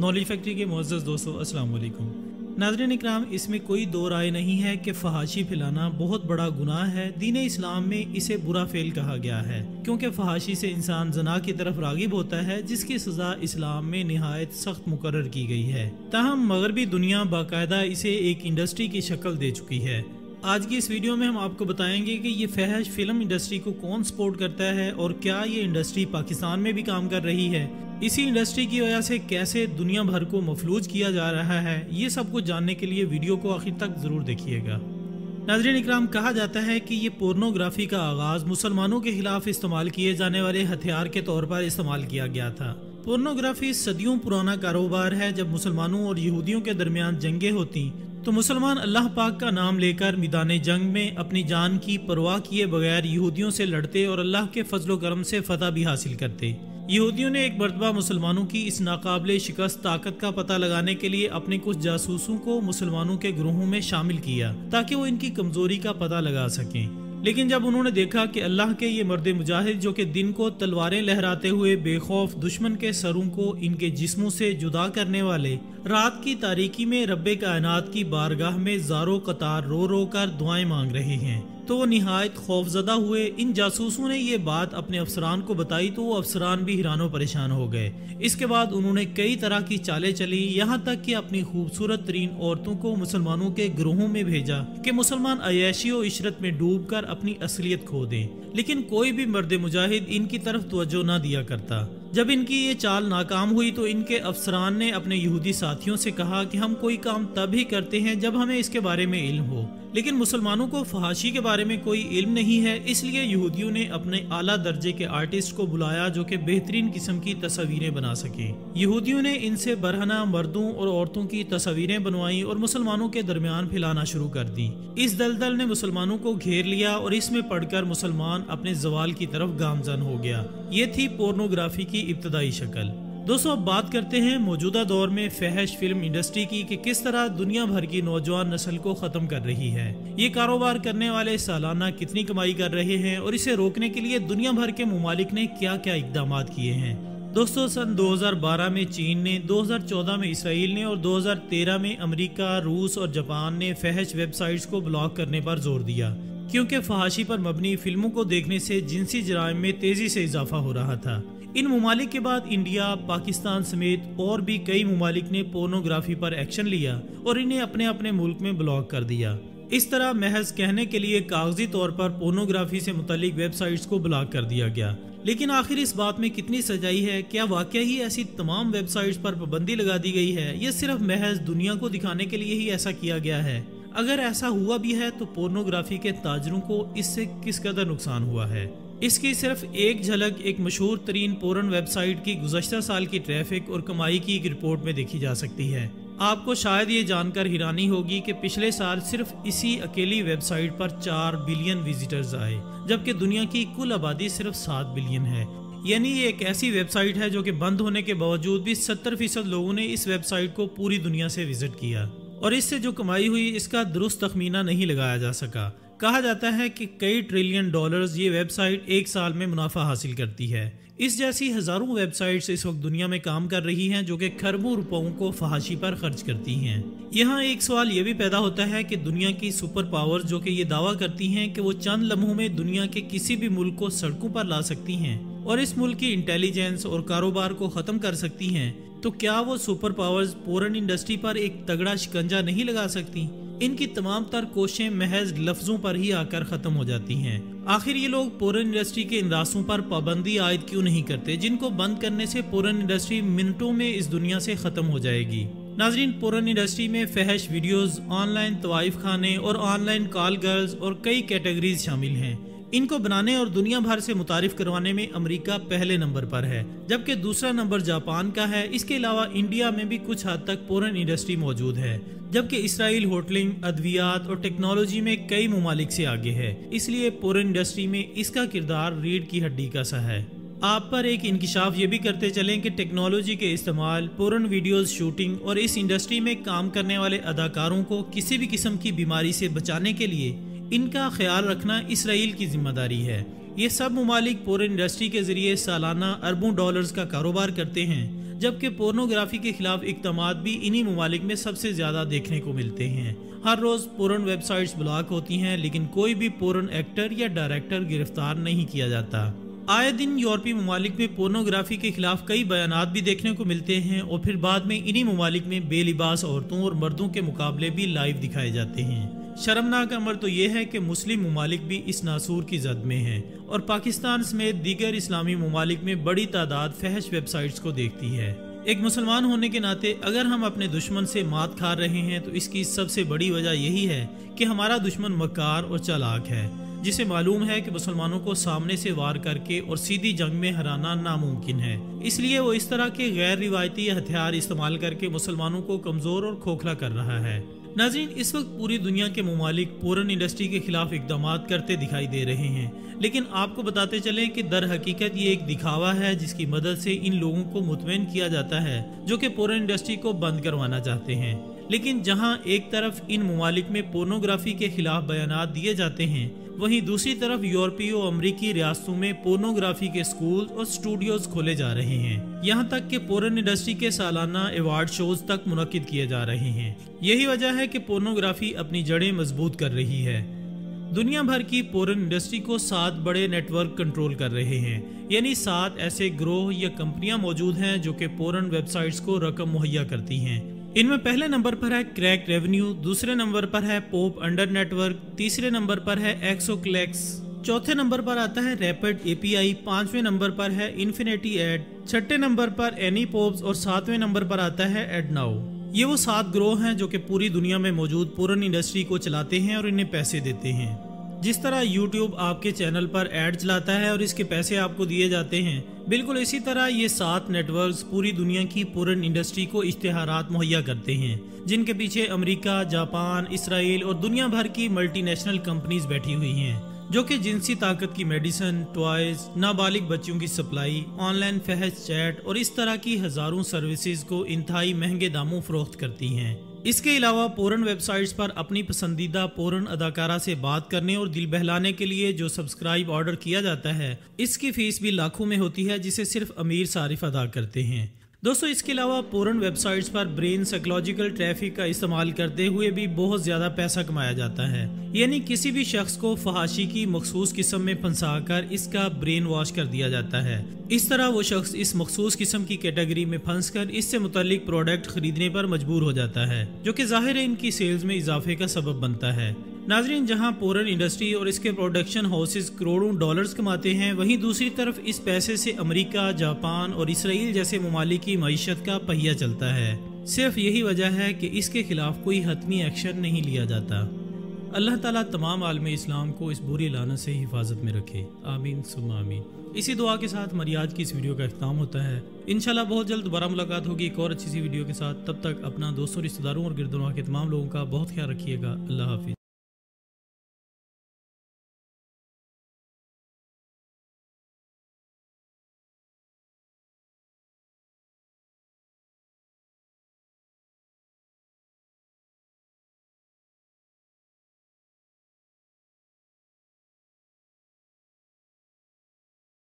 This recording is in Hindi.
नॉलेज फैक्ट्री के मोज़ दोस्तों, अस्सलाम वालेकुम नाजरन इकराम, इसमें कोई दो राय नहीं है कि फहाशी फैलाना बहुत बड़ा गुनाह है। दीन इस्लाम में इसे बुरा फेल कहा गया है, क्योंकि फहाशी से इंसान जना की तरफ़ रागिब होता है, जिसकी सजा इस्लाम में नहायत सख्त मुकर की गई है। ताहम, मगरबी दुनिया बाकायदा इसे एक इंडस्ट्री की शक्ल दे चुकी है। आज की इस वीडियो में हम आपको बताएँगे कि ये फहश फ़िल्म इंडस्ट्री को कौन सपोर्ट करता है और क्या ये इंडस्ट्री पाकिस्तान में भी काम कर रही है। इसी इंडस्ट्री की वजह से कैसे दुनिया भर को मफलूज किया जा रहा है, ये सब कुछ जानने के लिए वीडियो को आखिर तक ज़रूर देखिएगा। नाजरीन इकराम, कहा जाता है कि ये पोर्नोग्राफी का आगाज़ मुसलमानों के खिलाफ इस्तेमाल किए जाने वाले हथियार के तौर पर इस्तेमाल किया गया था। पोर्नोग्राफी सदियों पुराना कारोबार है, जब मुसलमानों और यहूदियों के दरमियान जंगे होती तो मुसलमान अल्लाह पाक का नाम लेकर मैदान जंग में अपनी जान की परवाह किए बगैर यहूदियों से लड़ते और अल्लाह के फजलो करम से फतह भी हासिल करते। यहूदियों ने एक मरतबा मुसलमानों की इस नाकबले शिकस्त ताकत का पता लगाने के लिए अपने कुछ जासूसों को मुसलमानों के ग्रोहों में शामिल किया, ताकि वो इनकी कमज़ोरी का पता लगा सकें। लेकिन जब उन्होंने देखा कि अल्लाह के ये मर्द मुजाहिद, जो कि दिन को तलवारें लहराते हुए बेखौफ दुश्मन के सरों को इनके जिस्मों से जुदा करने वाले रात की तारीकी में रब्बे कायनात की बारगाह में जारो कतार रो रो कर दुआएँ मांग रहे हैं। तो वो नहायत खौफजदा हुए इन जासूसों ने ये बात अपने अफसरान को बताई तो वो अफसरान भी हैरानो परेशान हो गए। इसके बाद उन्होंने कई तरह की चालें चली। यहाँ तक कि अपनी खूबसूरत तरीन औरतों को मुसलमानों के ग्रोहों में भेजा कि मुसलमान अयाशी और इशरत में डूब कर अपनी असलियत खो दें। लेकिन कोई भी मर्द मुजाहिद इनकी तरफ़ तवज्जो न दिया करता। जब इनकी ये चाल नाकाम हुई तो इनके अफसरान ने अपने यहूदी साथियों से कहा कि हम कोई काम तब ही करते हैं जब हमें इसके बारे में इल्म हो। लेकिन मुसलमानों को फहाशी के बारे में कोई इल्म नहीं है, इसलिए यहूदियों ने अपने आला दर्जे के आर्टिस्ट को बुलाया जो कि बेहतरीन किस्म की तस्वीरें बना सके। यहूदियों ने इनसे बरहना मर्दों और औरतों की तस्वीरें बनवाई और मुसलमानों के दरमियान फैलाना शुरू कर दी। इस दलदल ने मुसलमानों को घेर लिया और इसमें पढ़कर मुसलमान अपने जवाल की तरफ़ गामजन हो गया। ये थी पोर्नोग्राफी की इब्तदाई शक्ल। दोस्तों, अब बात करते हैं मौजूदा दौर में फहश फ़िल्म इंडस्ट्री की कि किस तरह दुनिया भर की नौजवान नस्ल को खत्म कर रही है। ये कारोबार करने वाले सालाना कितनी कमाई कर रहे हैं और इसे रोकने के लिए दुनिया भर के ममालिक ने क्या क्या इकदाम किए हैं। दोस्तों, सन 2012 में चीन ने 2014 में इसराइल ने और 2013 में अमेरिका, रूस और जापान ने फहश वेबसाइट्स को ब्लॉक करने पर ज़ोर दिया, क्योंकि फहाशी पर मबनी फ़िल्मों को देखने से जिनसी जराइम में तेज़ी से इजाफा हो रहा था। इन ममालिक के बाद इंडिया, पाकिस्तान समेत और भी कई ममालिक ने पोर्नोग्राफी पर एक्शन लिया और इन्हें अपने अपने मुल्क में ब्लॉक कर दिया। इस तरह महज कहने के लिए कागज़ी तौर पर पोर्नोग्राफी से मुतलिक वेबसाइट्स को ब्लॉक कर दिया गया। लेकिन आखिर इस बात में कितनी सजाई है? क्या वाकई ही ऐसी तमाम वेबसाइट्स पर पाबंदी लगा दी गई है? या सिर्फ़ महज दुनिया को दिखाने के लिए ही ऐसा किया गया है। अगर ऐसा हुआ भी है तो पोर्नोग्राफी के ताजरों को इससे किस कदर नुकसान हुआ है? इसकी सिर्फ़ एक झलक एक मशहूर तरीन पोरन वेबसाइट की गुजशत साल की ट्रैफ़िक और कमाई की एक रिपोर्ट में देखी जा सकती है। आपको शायद ये जानकर हैरानी होगी कि पिछले साल सिर्फ़ इसी अकेली वेबसाइट पर चार बिलियन विजिटर्स आए, जबकि दुनिया की कुल आबादी सिर्फ़ सात बिलियन है। यानी ये एक ऐसी वेबसाइट है जो कि बंद होने के बावजूद भी सत्तर फ़ीसद लोगों ने इस वेबसाइट को पूरी दुनिया से विज़िट किया। और इससे जो कमाई हुई इसका दुरुस्त तखमीना नहीं लगाया जा सका। कहा जाता है कि कई ट्रिलियन डॉलर्स ये वेबसाइट एक साल में मुनाफा हासिल करती है। इस जैसी हज़ारों वेबसाइट्स इस वक्त दुनिया में काम कर रही हैं जो कि खरबों रुपयों को फहाशी पर खर्च करती हैं। यहाँ एक सवाल ये भी पैदा होता है कि दुनिया की सुपर पावर्स जो कि ये दावा करती हैं कि वो चंद लम्हों में दुनिया के किसी भी मुल्क को सड़कों पर ला सकती हैं और इस मुल्क की इंटेलिजेंस और कारोबार को खत्म कर सकती हैं तो क्या वो सुपर पावर्स पोरन इंडस्ट्री पर एक तगड़ा शिकंजा नहीं लगा सकती? इनकी तमाम तर कोशें महज लफ्जों पर ही आकर खत्म हो जाती हैं। आखिर ये लोग पोरन इंडस्ट्री के इन रास्तों पर पाबंदी आयद क्यों नहीं करते जिनको बंद करने से पोरन इंडस्ट्री मिनटों में इस दुनिया से खत्म हो जाएगी? नाजरीन पोरन इंडस्ट्री में फहश वीडियोस, ऑनलाइन तवाइफ खाने और ऑनलाइन कॉल गर्ल्स और कई कैटेगरीज शामिल हैं। इनको बनाने और दुनिया भर से मुतारिफ करवाने में अमेरिका पहले नंबर पर है, जबकि दूसरा नंबर जापान का है। इसके अलावा इंडिया में भी कुछ हद तक पोरन इंडस्ट्री मौजूद है, जबकि इसराइल होटलिंग, अद्वियात और टेक्नोलॉजी में कई ममालिक से आगे है। इसलिए पोरन इंडस्ट्री में इसका किरदार रीढ़ की हड्डी का सा है। आप पर एक इंकशाफ ये भी करते चलें कि टेक्नोलॉजी के इस्तेमाल पूर्ण वीडियोस शूटिंग और इस इंडस्ट्री में काम करने वाले अदाकारों को किसी भी किस्म की बीमारी से बचाने के लिए इनका ख्याल रखना इसराइल की ज़िम्मेदारी है। ये सब ममालिक पूरे इंडस्ट्री के ज़रिए सालाना अरबों डॉलर्स का कारोबार करते हैं, जबकि पोर्नोग्राफी के खिलाफ इकदाम भी इन्हीं ममालिक में सबसे ज़्यादा देखने को मिलते हैं। हर रोज पोरन वेबसाइट्स ब्लॉक होती हैं, लेकिन कोई भी पोरन एक्टर या डायरेक्टर गिरफ़्तार नहीं किया जाता। आए दिन यूरोपीय ममालिक में पोर्नोग्राफी के खिलाफ कई बयान भी देखने को मिलते हैं और फिर बाद में इन्हीं ममालिक में बेलिबास औरतों और मर्दों के मुकाबले भी लाइव दिखाए जाते हैं। शर्मनाक अमर तो यह है कि मुस्लिम ममालिक भी इस नासूर की जद में हैं और पाकिस्तान समेत दीगर इस्लामी ममालिक में बड़ी तादाद फहश वेबसाइट्स को देखती है। एक मुसलमान होने के नाते अगर हम अपने दुश्मन से मात खा रहे हैं तो इसकी सबसे बड़ी वजह यही है कि हमारा दुश्मन मकार और चालाक है, जिसे मालूम है कि मुसलमानों को सामने से वार करके और सीधी जंग में हराना नामुमकिन है। इसलिए वो इस तरह के गैर रिवायती हथियार इस्तेमाल करके मुसलमानों को कमज़ोर और खोखला कर रहा है। नाजीन, इस वक्त पूरी दुनिया के ममालिक पोरन इंडस्ट्री के खिलाफ इकदाम करते दिखाई दे रहे हैं। लेकिन आपको बताते चले कि दर हकीकत ये एक दिखावा है जिसकी मदद से इन लोगों को मुतमिन किया जाता है, जो कि पोरन इंडस्ट्री को बंद करवाना चाहते हैं। लेकिन जहाँ एक तरफ़ इन ममालिक में पोर्नोग्राफी के खिलाफ बयान दिए जाते हैं वहीं दूसरी तरफ़ यूरोपीय और अमरीकी रियासतों में पोर्नोग्राफी के स्कूल और स्टूडियोज खोले जा रहे हैं। यहाँ तक कि पोर्न इंडस्ट्री के सालाना अवार्ड शोज़ तक मुनद किए जा रहे हैं। यही वजह है कि पोर्नोग्राफी अपनी जड़ें मज़बूत कर रही है। दुनिया भर की पोरन इंडस्ट्री को सात बड़े नेटवर्क कंट्रोल कर रहे हैं। यानी सात ऐसे ग्रोह या कंपनियाँ मौजूद हैं जो कि पोरन वेबसाइट्स को रकम मुहैया करती हैं। इनमें पहले नंबर पर है क्रैक रेवेन्यू, दूसरे नंबर पर है पोप अंडर नेटवर्क, तीसरे नंबर पर है एक्सो एक्सोक्लेक्स, चौथे नंबर पर आता है रैपिड एपीआई, पाँचवें नंबर पर है इन्फिनेटी एड, छठे नंबर पर एनी पोप्स और सातवें नंबर पर आता है एडनाउ। ये वो सात ग्रोह हैं जो कि पूरी दुनिया में मौजूद पूरन इंडस्ट्री को चलाते हैं और इन्हें पैसे देते हैं। जिस तरह YouTube आपके चैनल पर एड चलाता है और इसके पैसे आपको दिए जाते हैं, बिल्कुल इसी तरह ये सात नेटवर्क्स पूरी दुनिया की पूरन इंडस्ट्री को इश्तेहारात मुहैया करते हैं, जिनके पीछे अमेरिका, जापान, इसराइल और दुनिया भर की मल्टीनेशनल कंपनीज़ बैठी हुई हैं, जो कि जिनसी ताकत की मेडिसिन टॉयज नाबालिग बच्चों की सप्लाई ऑनलाइन फहज चैट और इस तरह की हज़ारों सर्विसेज़ को इंतहाई महँगे दामों फरोख्त करती हैं। इसके अलावा पोरन वेबसाइट्स पर अपनी पसंदीदा पोरन अदाकारा से बात करने और दिल बहलाने के लिए जो सब्सक्राइब ऑर्डर किया जाता है, इसकी फ़ीस भी लाखों में होती है, जिसे सिर्फ़ अमीर सारिफ अदा करते हैं। दोस्तों, इसके अलावा पोरन वेबसाइट्स पर ब्रेन साइकोलॉजिकल ट्रैफ़िक का इस्तेमाल करते हुए भी बहुत ज़्यादा पैसा कमाया जाता है। यानी किसी भी शख्स को फहाशी की मखसूस किस्म में फंसा कर इसका ब्रेन वॉश कर दिया जाता है। इस तरह वो शख्स इस मखसूस किस्म की कैटेगरी में फंस कर इससे मुतलिक प्रोडक्ट खरीदने पर मजबूर हो जाता है, जो कि ज़ाहिर है इनकी सेल्स में इजाफे का सबब बनता है। नाजरीन, जहाँ पोरन इंडस्ट्री और इसके प्रोडक्शन हाउसेज करोड़ों डॉलर्स कमाते हैं, वहीं दूसरी तरफ़ इस पैसे से अमेरिका, जापान और इसराइल जैसे ममालिक की मीशत का पहिया चलता है। सिर्फ़ यही वजह है कि इसके खिलाफ कोई हतमी एक्शन नहीं लिया जाता। अल्लाह ताला तमाम आलम इस्लाम को इस बुरी लानत से हिफाजत में रखे। आमीन सुम आमीन। इसी दुआ के साथ हमारी आज की इस वीडियो का अख्ताम होता है। इनशाला बहुत जल्द दोबारा मुलाकात होगी एक और अच्छी सी वीडियो के साथ। तब तक अपना दोस्तों, रिश्तेदारों और गिरदों के तमाम लोगों का बहुत ख्याल रखिएगा। अल्लाह हाफिज़।